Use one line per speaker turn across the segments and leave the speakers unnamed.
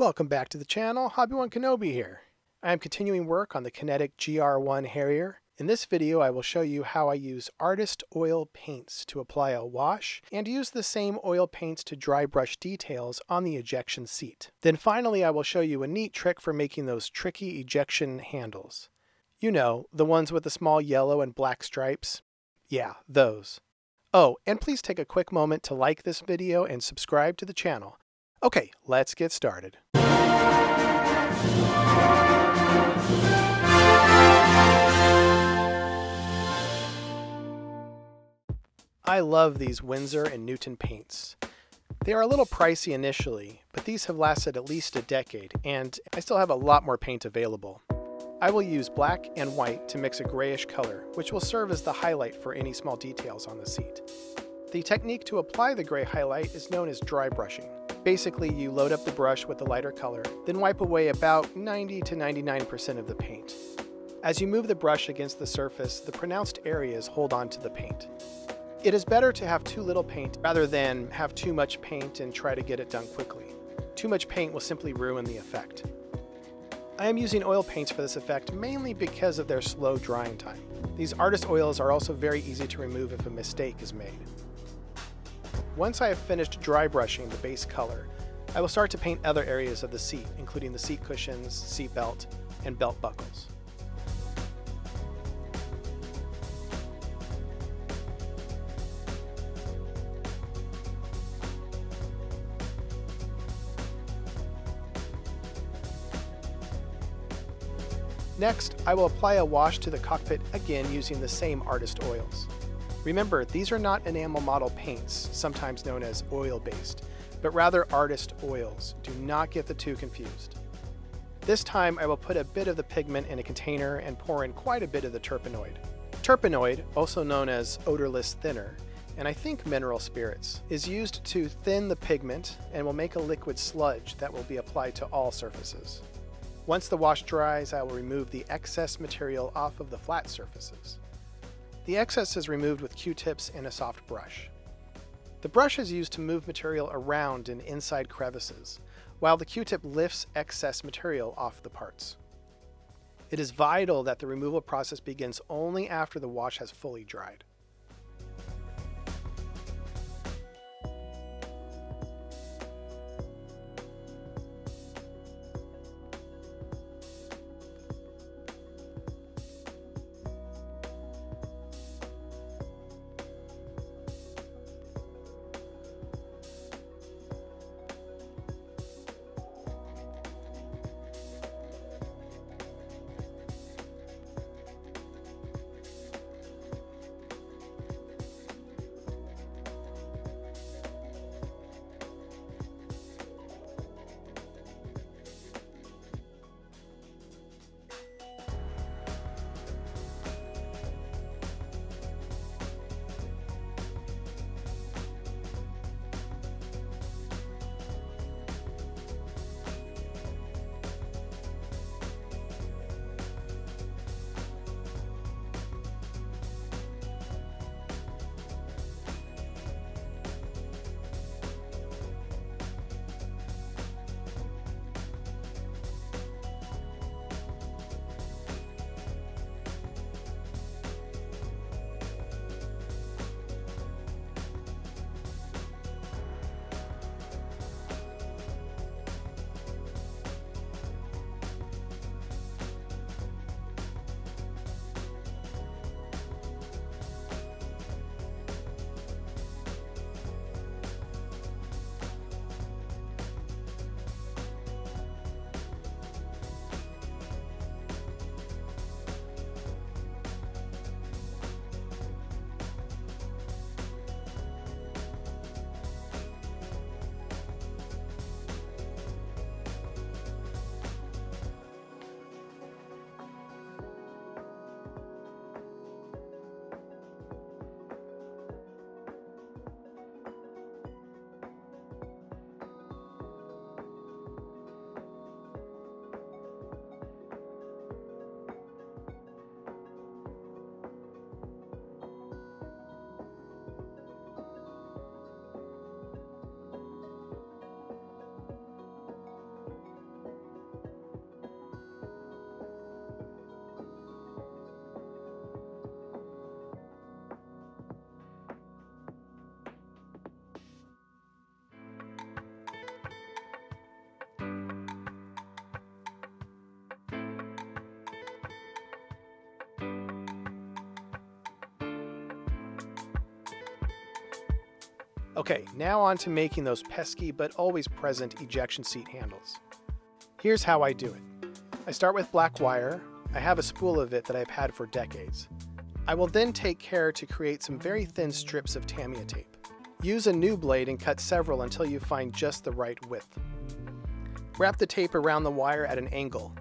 Welcome back to the channel, Hobby-Wan Kenobi here. I am continuing work on the Kinetic GR1 Harrier. In this video I will show you how I use Artist Oil paints to apply a wash and use the same oil paints to dry brush details on the ejection seat. Then finally I will show you a neat trick for making those tricky ejection handles. You know, the ones with the small yellow and black stripes. Yeah, those. Oh, and please take a quick moment to like this video and subscribe to the channel. Okay, let's get started. I love these Winsor and Newton paints. They are a little pricey initially, but these have lasted at least a decade, and I still have a lot more paint available. I will use black and white to mix a grayish color, which will serve as the highlight for any small details on the seat. The technique to apply the gray highlight is known as dry brushing. Basically, you load up the brush with the lighter color, then wipe away about 90 to 99% of the paint. As you move the brush against the surface, the pronounced areas hold on to the paint. It is better to have too little paint rather than have too much paint and try to get it done quickly. Too much paint will simply ruin the effect. I am using oil paints for this effect mainly because of their slow drying time. These artist oils are also very easy to remove if a mistake is made. Once I have finished dry brushing the base color, I will start to paint other areas of the seat, including the seat cushions, seat belt, and belt buckles. Next, I will apply a wash to the cockpit again using the same artist oils. Remember, these are not enamel model paints, sometimes known as oil-based, but rather artist oils. Do not get the two confused. This time I will put a bit of the pigment in a container and pour in quite a bit of the Turpenoid. Turpenoid, also known as odorless thinner, and I think mineral spirits, is used to thin the pigment and will make a liquid sludge that will be applied to all surfaces. Once the wash dries, I will remove the excess material off of the flat surfaces. The excess is removed with Q-tips and a soft brush. The brush is used to move material around in inside crevices, while the Q-tip lifts excess material off the parts. It is vital that the removal process begins only after the wash has fully dried. Okay, now on to making those pesky but always present ejection seat handles. Here's how I do it. I start with black wire. I have a spool of it that I've had for decades. I will then take care to create some very thin strips of Tamiya tape. Use a new blade and cut several until you find just the right width. Wrap the tape around the wire at an angle.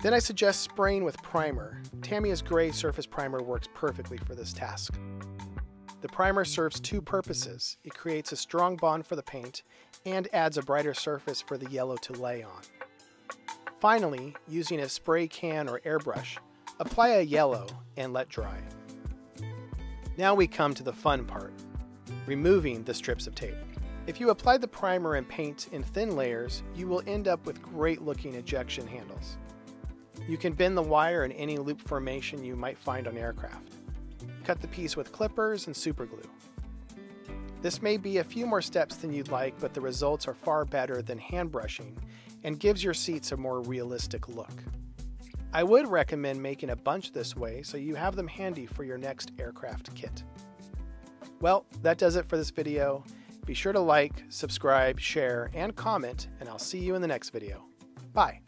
Then I suggest spraying with primer. Tamiya's gray surface primer works perfectly for this task. The primer serves two purposes. It creates a strong bond for the paint and adds a brighter surface for the yellow to lay on. Finally, using a spray can or airbrush, apply a yellow and let dry. Now we come to the fun part, removing the strips of tape. If you apply the primer and paint in thin layers, you will end up with great looking ejection handles. You can bend the wire in any loop formation you might find on aircraft. Cut the piece with clippers and superglue. This may be a few more steps than you'd like, but the results are far better than hand brushing and gives your seats a more realistic look. I would recommend making a bunch this way so you have them handy for your next aircraft kit. Well, that does it for this video. Be sure to like, subscribe, share, and comment, and I'll see you in the next video. Bye.